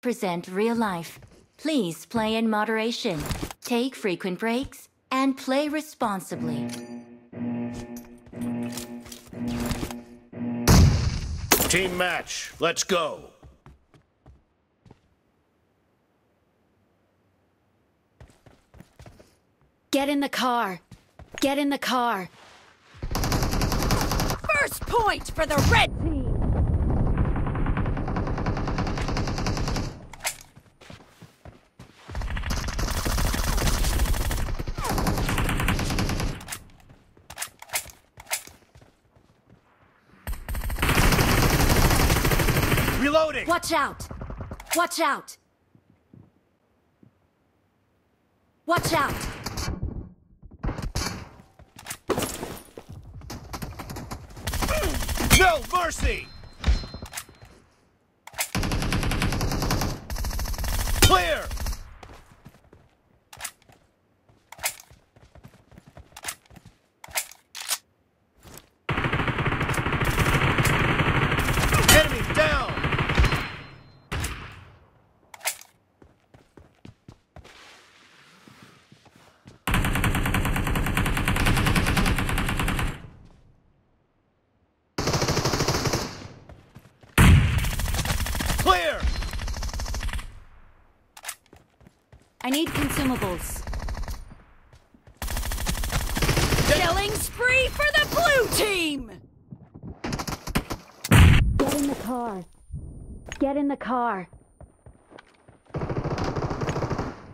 present real life. Please play in moderation, take frequent breaks, and play responsibly. Team match, let's go. Get in the car. Get in the car. First point for the red team! Reloading! Watch out! Watch out! Watch out! No mercy! Clear! Enemy down! Clear! I need consumables. Killing spree for the blue team! Get in the car. Get in the car.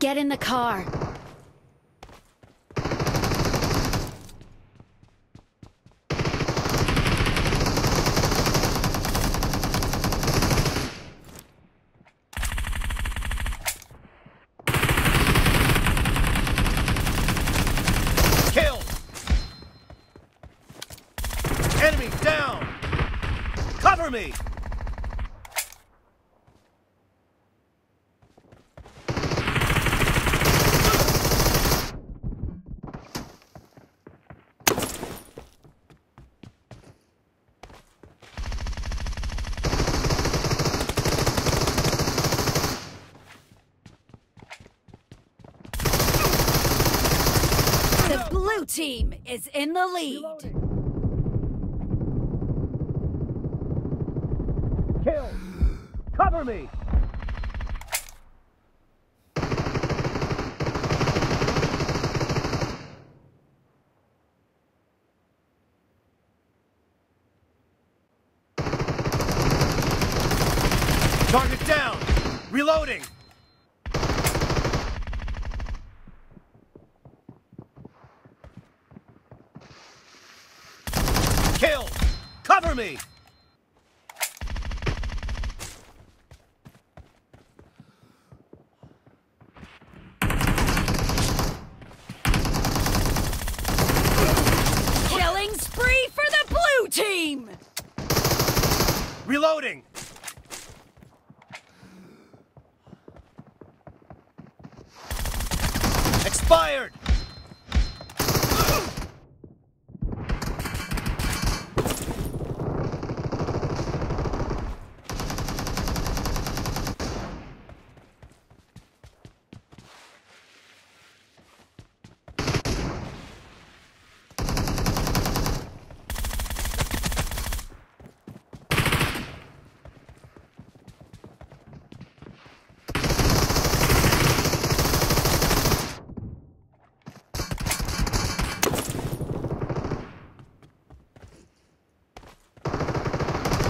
Get in the car. Kill! Enemy down! Cover me! The blue team is in the lead. Kill! Cover me! Target down! Reloading! Kill! Cover me! Killing spree for the blue team! Reloading! Expired!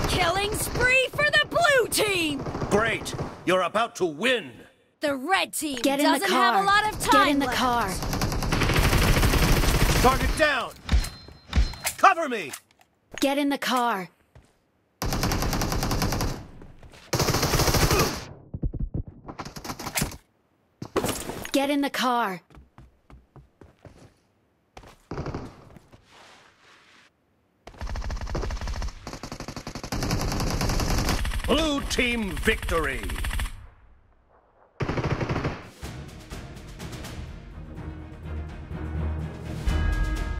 Killing spree for the blue team! Great! You're about to win! The red team Get in doesn't the car. have a lot of time Get in the left. car. Target down! Cover me! Get in the car. Get in the car. Blue team victory!